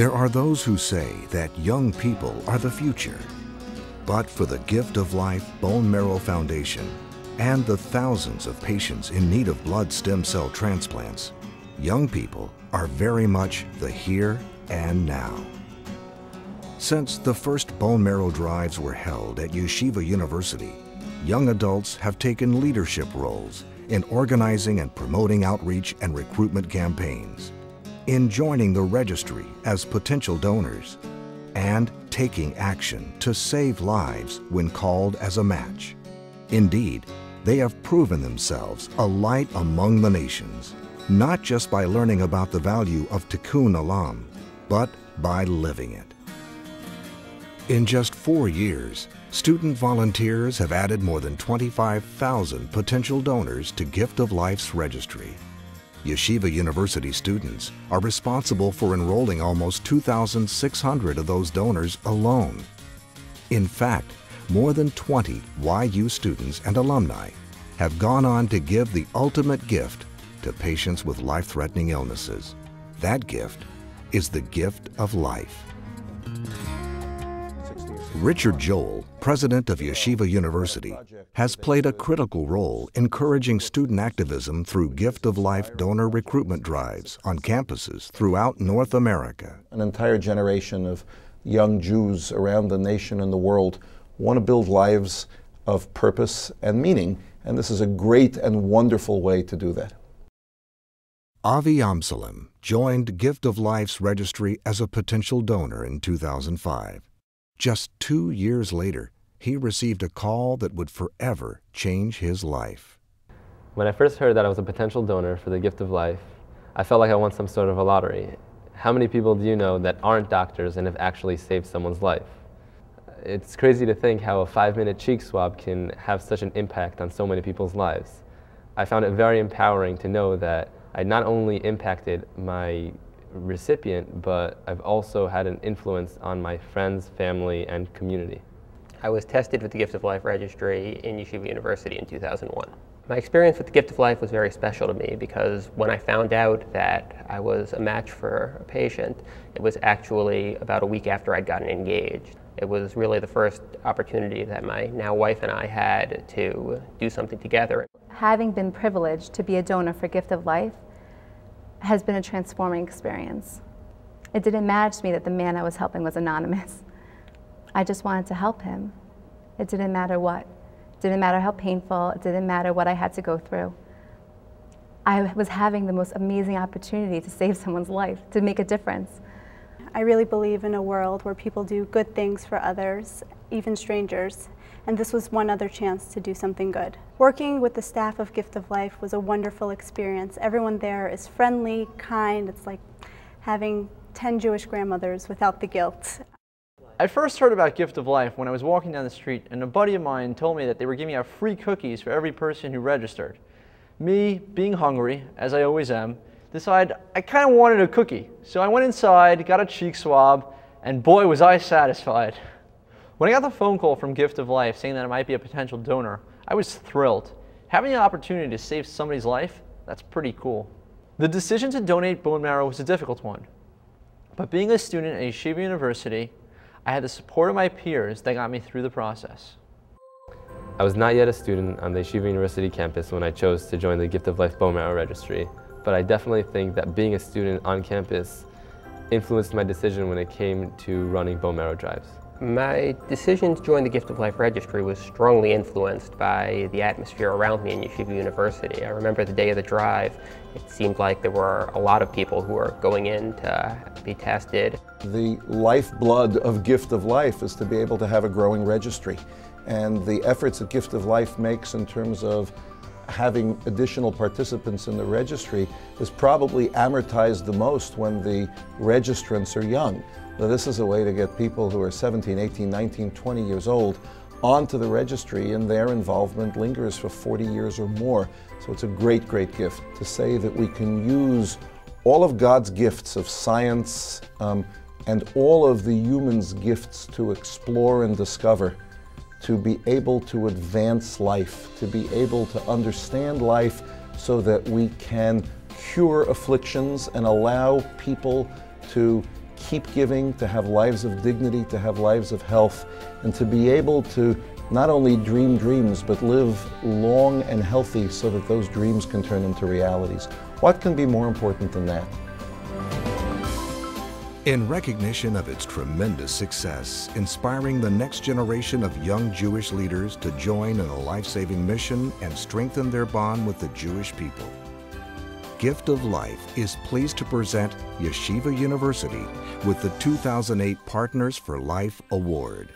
There are those who say that young people are the future. But for the Gift of Life Bone Marrow Foundation and the thousands of patients in need of blood stem cell transplants, young people are very much the here and now. Since the first bone marrow drives were held at Yeshiva University, young adults have taken leadership roles in organizing and promoting outreach and recruitment campaigns, in joining the registry as potential donors, and taking action to save lives when called as a match. Indeed, they have proven themselves a light among the nations, not just by learning about the value of tikkun olam, but by living it. In just four years, student volunteers have added more than 25,000 potential donors to Gift of Life's registry. Yeshiva University students are responsible for enrolling almost 2,600 of those donors alone. In fact, more than 20 YU students and alumni have gone on to give the ultimate gift to patients with life-threatening illnesses. That gift is the gift of life. Richard Joel, president of Yeshiva University, has played a critical role encouraging student activism through Gift of Life donor recruitment drives on campuses throughout North America. An entire generation of young Jews around the nation and the world want to build lives of purpose and meaning, and this is a great and wonderful way to do that. Avi Amsalem joined Gift of Life's registry as a potential donor in 2005. Just two years later, he received a call that would forever change his life. When I first heard that I was a potential donor for the gift of life, I felt like I won some sort of a lottery. How many people do you know that aren't doctors and have actually saved someone's life? It's crazy to think how a five minute cheek swab can have such an impact on so many people's lives. I found it very empowering to know that I not only impacted my recipient, but I've also had an influence on my friends, family, and community. I was tested with the Gift of Life Registry in Yeshiva University in 2001. My experience with the Gift of Life was very special to me because when I found out that I was a match for a patient, it was actually about a week after I'd gotten engaged. It was really the first opportunity that my now wife and I had to do something together. Having been privileged to be a donor for Gift of Life, has been a transforming experience. It didn't matter to me that the man I was helping was anonymous. I just wanted to help him. It didn't matter what. It didn't matter how painful, it didn't matter what I had to go through. I was having the most amazing opportunity to save someone's life, to make a difference. I really believe in a world where people do good things for others, even strangers, and this was one other chance to do something good. Working with the staff of Gift of Life was a wonderful experience. Everyone there is friendly, kind. It's like having 10 Jewish grandmothers without the guilt. I first heard about Gift of Life when I was walking down the street and a buddy of mine told me that they were giving out free cookies for every person who registered. Me, being hungry, as I always am, decided I kind of wanted a cookie. So I went inside, got a cheek swab, and boy was I satisfied. When I got the phone call from Gift of Life saying that I might be a potential donor, I was thrilled. Having the opportunity to save somebody's life, that's pretty cool. The decision to donate bone marrow was a difficult one. But being a student at Yeshiva University, I had the support of my peers that got me through the process. I was not yet a student on the Yeshiva University campus when I chose to join the Gift of Life Bone Marrow Registry, but I definitely think that being a student on campus influenced my decision when it came to running bone marrow drives. My decision to join the Gift of Life Registry was strongly influenced by the atmosphere around me in Yeshiva University. I remember the day of the drive, it seemed like there were a lot of people who were going in to be tested. The lifeblood of Gift of Life is to be able to have a growing registry. And the efforts that Gift of Life makes in terms of having additional participants in the registry is probably amortized the most when the registrants are young. Now, this is a way to get people who are 17, 18, 19, 20 years old onto the registry and their involvement lingers for 40 years or more. So it's a great, great gift to say that we can use all of God's gifts of science um, and all of the human's gifts to explore and discover, to be able to advance life, to be able to understand life so that we can cure afflictions and allow people to keep giving, to have lives of dignity, to have lives of health, and to be able to not only dream dreams, but live long and healthy so that those dreams can turn into realities. What can be more important than that? In recognition of its tremendous success, inspiring the next generation of young Jewish leaders to join in a life-saving mission and strengthen their bond with the Jewish people. Gift of Life is pleased to present Yeshiva University with the 2008 Partners for Life Award.